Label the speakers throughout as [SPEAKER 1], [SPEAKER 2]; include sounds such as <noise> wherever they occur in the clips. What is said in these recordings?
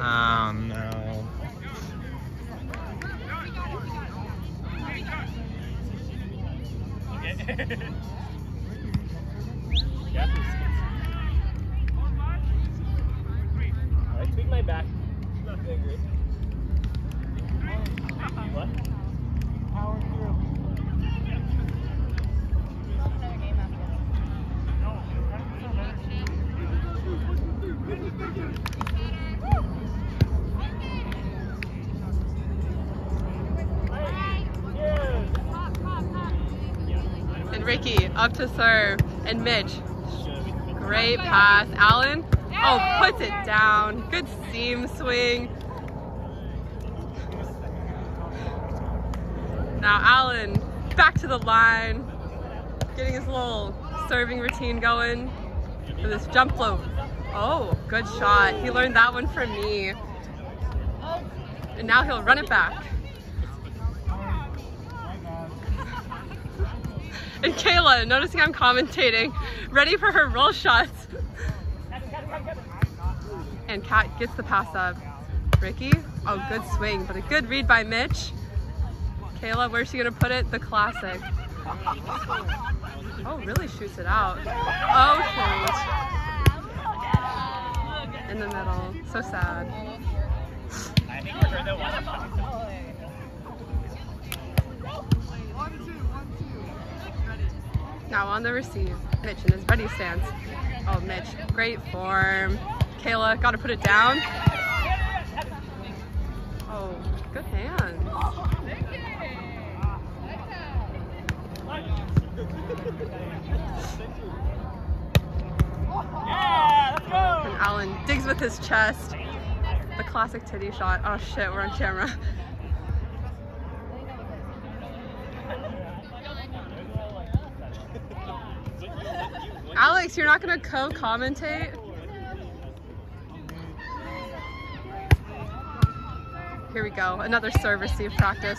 [SPEAKER 1] Oh no. <laughs>
[SPEAKER 2] Alright, tweak my back. Not doing. What?
[SPEAKER 3] Up to serve. And Mitch, great pass. Allen, oh, puts it down. Good seam swing. Now Allen back to the line, getting his little serving routine going for this jump float. Oh, good shot. He learned that one from me. And now he'll run it back. And Kayla, noticing I'm commentating, ready for her roll shots. And Kat gets the pass up. Ricky, oh, good swing, but a good read by Mitch. Kayla, where's she gonna put it? The classic. Oh, really shoots it out. Okay. In the middle. So sad. Now on the receive. Mitch in his ready stance. Oh, Mitch, great form. Kayla, gotta put it down. Oh, good hand.
[SPEAKER 2] Yeah, let's go!
[SPEAKER 3] And Allen digs with his chest. The classic titty shot. Oh shit, we're on camera. Alex, you're not gonna co-commentate? Here we go, another serve receive practice.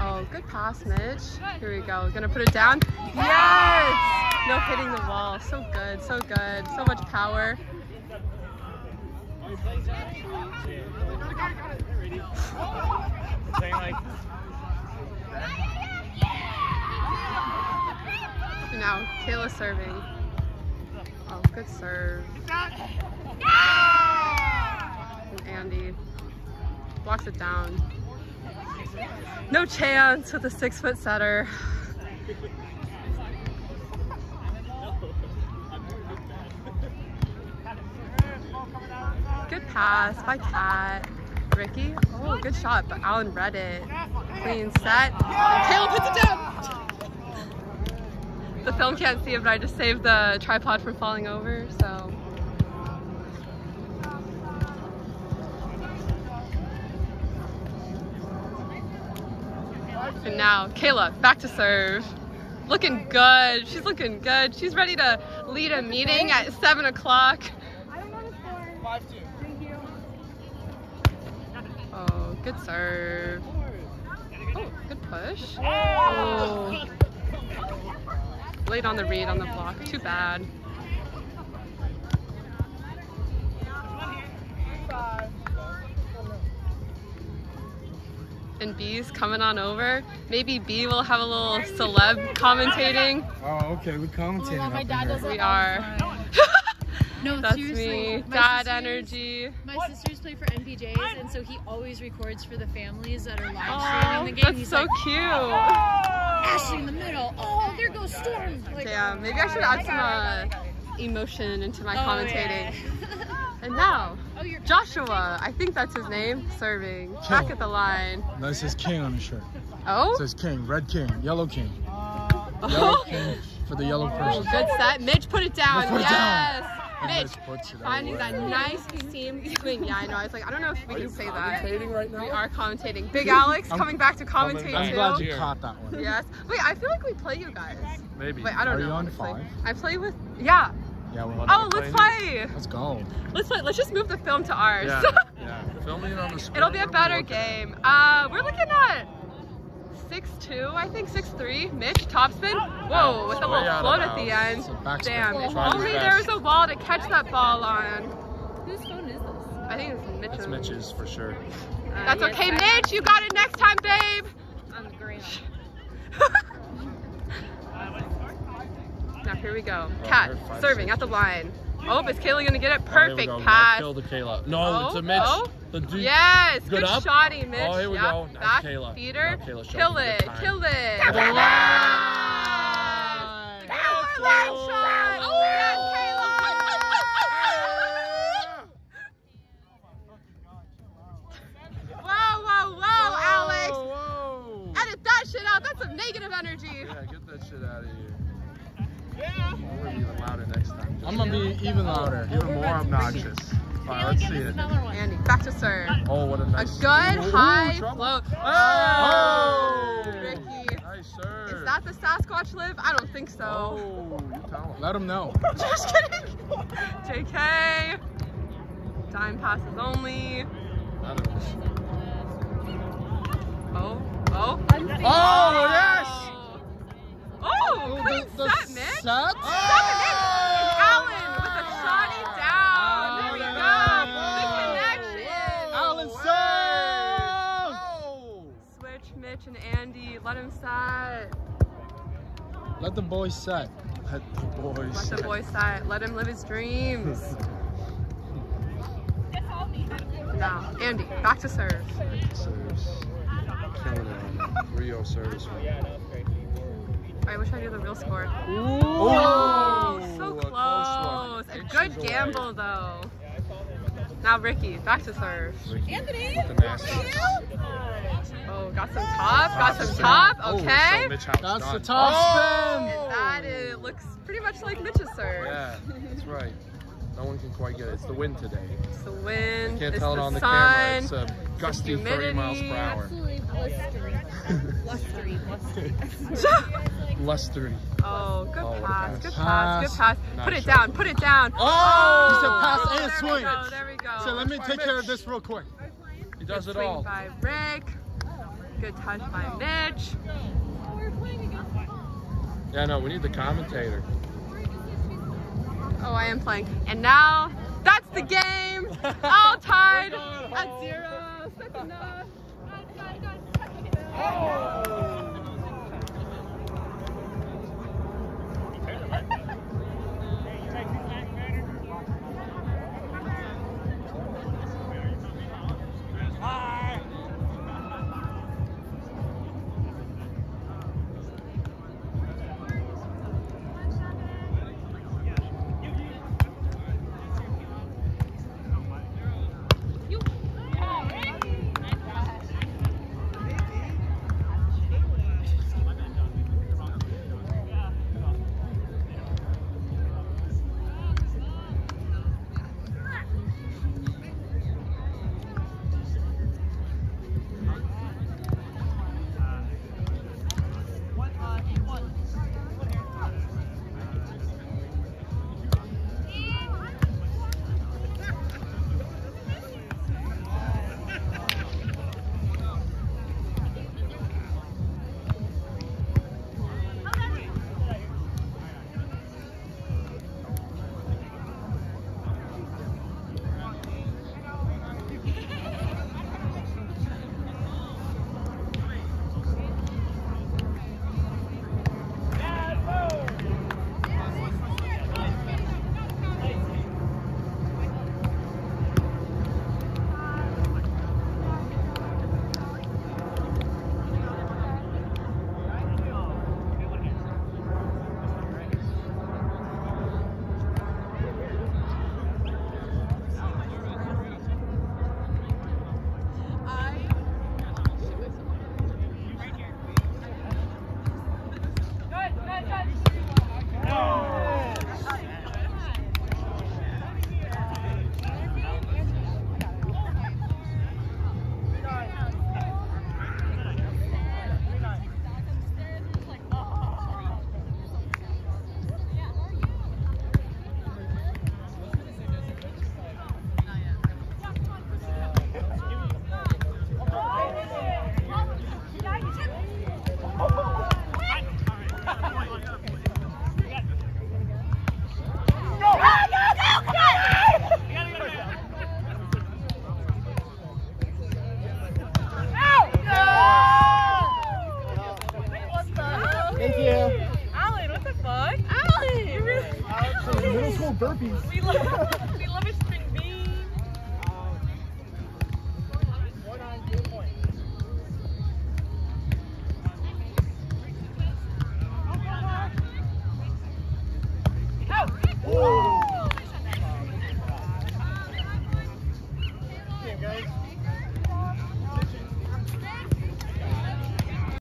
[SPEAKER 3] Oh, good pass, Mitch. Here we go, gonna put it down. Yes! No hitting the wall, so good, so good, so much power. Now Kayla serving. Oh, good serve. And Andy blocks it down. No chance with a six foot setter. Good pass by Kat. Ricky. Oh, good shot, but Allen read it. Clean set. Kayla puts it down. The film can't see it, but I just saved the tripod from falling over, so. And now, Kayla, back to serve. Looking good. She's looking good. She's ready to lead a meeting at 7 o'clock.
[SPEAKER 2] five two.
[SPEAKER 3] Oh, good serve. Oh, good push. Oh. Late on the read on the block. Too bad. And B's coming on over. Maybe B will have a little celeb commentating.
[SPEAKER 1] Oh, okay. We commentating.
[SPEAKER 4] Oh, my
[SPEAKER 1] up
[SPEAKER 4] dad does
[SPEAKER 1] here.
[SPEAKER 3] We
[SPEAKER 4] that all
[SPEAKER 3] are.
[SPEAKER 4] Time. No,
[SPEAKER 3] That's
[SPEAKER 4] seriously.
[SPEAKER 3] me.
[SPEAKER 4] My
[SPEAKER 3] Dad
[SPEAKER 4] sisters-
[SPEAKER 3] energy.
[SPEAKER 4] My sisters play for NPJs, and so he always records for the families that are live
[SPEAKER 3] Oh,
[SPEAKER 4] streaming the game.
[SPEAKER 3] that's
[SPEAKER 4] He's
[SPEAKER 3] so
[SPEAKER 4] like,
[SPEAKER 3] cute.
[SPEAKER 4] Ashley in the middle. Oh, there goes Storm. Like,
[SPEAKER 3] Damn, maybe I should add some uh, emotion into my
[SPEAKER 4] oh,
[SPEAKER 3] commentating.
[SPEAKER 4] yeah. <laughs>
[SPEAKER 3] And now,
[SPEAKER 4] oh,
[SPEAKER 3] Joshua, I think that's his name, serving. Back at the line.
[SPEAKER 1] No, it says king on his shirt.
[SPEAKER 3] Oh,
[SPEAKER 1] It says king, red king, yellow king. <laughs> Yellow
[SPEAKER 3] oh,
[SPEAKER 1] king for the yellow person.
[SPEAKER 3] good set. Mitch, put it down.
[SPEAKER 1] Mitch, put it down.
[SPEAKER 3] yes.
[SPEAKER 1] And
[SPEAKER 3] Mitch,
[SPEAKER 1] Mitch
[SPEAKER 3] finding that nice seam swing. Yeah, I know. I was like, I don't know if we can say that.
[SPEAKER 1] right
[SPEAKER 3] We are commentating. Big Alex
[SPEAKER 1] I'm-
[SPEAKER 3] coming back to commentate
[SPEAKER 1] I'm
[SPEAKER 3] too.
[SPEAKER 1] glad you caught that one.
[SPEAKER 3] Yes. Wait, I feel like we play you guys.
[SPEAKER 5] Maybe.
[SPEAKER 3] Wait, I don't
[SPEAKER 1] Are
[SPEAKER 3] know.
[SPEAKER 1] you on
[SPEAKER 3] honestly.
[SPEAKER 1] five?
[SPEAKER 3] I play with. Yeah.
[SPEAKER 1] Yeah, well,
[SPEAKER 3] Oh, let's play.
[SPEAKER 1] let's go.
[SPEAKER 3] Let's play. Let's just move the film to ours.
[SPEAKER 5] Yeah, <laughs> yeah. Filming it on the screen.
[SPEAKER 3] It'll be a
[SPEAKER 5] What are we
[SPEAKER 3] better game. Uh, we're looking at six two, I think six three. Mitch topspin. Whoa, with a little float at the end.
[SPEAKER 1] It's a backspin.
[SPEAKER 3] Damn, if only
[SPEAKER 5] best.
[SPEAKER 3] there was a wall to catch that ball on.
[SPEAKER 4] Whose phone is this?
[SPEAKER 3] I think it's Mitchell.
[SPEAKER 5] It's Mitch's for sure.
[SPEAKER 4] Uh,
[SPEAKER 3] That's
[SPEAKER 4] yes,
[SPEAKER 3] okay,
[SPEAKER 4] I-
[SPEAKER 3] Mitch. You got it next time, babe.
[SPEAKER 4] On the gram. <laughs>
[SPEAKER 3] now here we go.
[SPEAKER 5] Oh,
[SPEAKER 3] Kat
[SPEAKER 5] they're
[SPEAKER 3] serving
[SPEAKER 5] six.
[SPEAKER 3] at the line. Oh, is Kaylee gonna get it?
[SPEAKER 5] Oh, here we
[SPEAKER 3] Perfect
[SPEAKER 5] go. Now
[SPEAKER 3] pass.
[SPEAKER 5] Kill the Kayla. No,
[SPEAKER 3] Oh,
[SPEAKER 5] it's a Mitch.
[SPEAKER 3] oh.
[SPEAKER 5] The dude.
[SPEAKER 3] Yes,
[SPEAKER 5] Good
[SPEAKER 3] good,
[SPEAKER 5] up.
[SPEAKER 3] shotty, Mitch.
[SPEAKER 5] Oh, here we
[SPEAKER 3] Yep.
[SPEAKER 5] go. Nice
[SPEAKER 3] Back
[SPEAKER 5] Kayla.
[SPEAKER 3] feeder.
[SPEAKER 5] Now Kayla
[SPEAKER 3] kill it, kill it.
[SPEAKER 5] Double
[SPEAKER 3] Yes!
[SPEAKER 1] line.
[SPEAKER 3] Power line shot. Oh, yes, Kayla. Wow, wow, wow, Alex.
[SPEAKER 5] Whoa.
[SPEAKER 3] Edit that shit out. That's some negative energy.
[SPEAKER 5] Yeah, get that shit out of here. Yeah. I'm gonna be even louder next time.
[SPEAKER 1] I'm gonna be even louder.
[SPEAKER 5] even more obnoxious. All right, let's see it.
[SPEAKER 4] Another.
[SPEAKER 3] Andy, back to serve.
[SPEAKER 5] Oh, what a nice.
[SPEAKER 3] A good
[SPEAKER 5] Ooh,
[SPEAKER 3] high
[SPEAKER 5] trouble.
[SPEAKER 3] flow.
[SPEAKER 5] Oh!
[SPEAKER 3] Ricky.
[SPEAKER 5] Nice serve.
[SPEAKER 3] Is that the Sasquatch live? I don't think so.
[SPEAKER 5] Oh, you tell him.
[SPEAKER 1] Let him know. <laughs>
[SPEAKER 3] Just kidding. JK. Dime passes only.
[SPEAKER 5] None of this.
[SPEAKER 3] Oh, oh.
[SPEAKER 1] Oh,
[SPEAKER 3] Mitch and Andy. Let him set.
[SPEAKER 1] Let the boys set.
[SPEAKER 5] Let the boys.
[SPEAKER 3] Let the boy set. Let him live his dreams. <laughs> Now, Andy, back to serve.
[SPEAKER 5] Serves. Killing it on that. Rio serves.
[SPEAKER 3] I wish I knew the real score.
[SPEAKER 5] Ooh!
[SPEAKER 3] Oh, so
[SPEAKER 5] a
[SPEAKER 3] close. A
[SPEAKER 5] Inches
[SPEAKER 3] good
[SPEAKER 5] away.
[SPEAKER 3] gamble, though. Now, Ricky, back to serve.
[SPEAKER 5] Anthony! The nasty.
[SPEAKER 3] Oh, got some top, got some top.
[SPEAKER 5] Oh,
[SPEAKER 3] Okay.
[SPEAKER 5] so Mitch House
[SPEAKER 1] That's the
[SPEAKER 5] done.
[SPEAKER 1] top
[SPEAKER 5] Oh!
[SPEAKER 1] spin.
[SPEAKER 3] And that is, looks pretty much like Mitch's serve.
[SPEAKER 5] Yeah, that's right. No one can quite get it. It's the wind today.
[SPEAKER 3] It's the wind, You
[SPEAKER 5] Can't
[SPEAKER 3] it's
[SPEAKER 5] tell it on the
[SPEAKER 3] sun.
[SPEAKER 5] camera. It's a gusty 30 miles per hour.
[SPEAKER 4] Absolutely blustery. blustery, blustery. <laughs>
[SPEAKER 5] Lustery.
[SPEAKER 3] oh, good
[SPEAKER 5] Oh,
[SPEAKER 3] pass,
[SPEAKER 5] pass.
[SPEAKER 3] good pass, good
[SPEAKER 1] Pass.
[SPEAKER 3] pass.
[SPEAKER 5] Nice
[SPEAKER 3] Put it
[SPEAKER 5] shot.
[SPEAKER 3] down, put it down.
[SPEAKER 1] Oh! oh he said pass
[SPEAKER 3] Oh,
[SPEAKER 1] and
[SPEAKER 3] there
[SPEAKER 1] swing.
[SPEAKER 3] We go, there we go.
[SPEAKER 1] So let me take care of this real quick.
[SPEAKER 5] He does it
[SPEAKER 3] Swing
[SPEAKER 5] all.
[SPEAKER 3] by Rick. Good touch by Mitch.
[SPEAKER 5] Yeah, no, we need the commentator.
[SPEAKER 3] Oh, I am playing. And now, that's the game. All <laughs> tied at zero. That's enough. <laughs>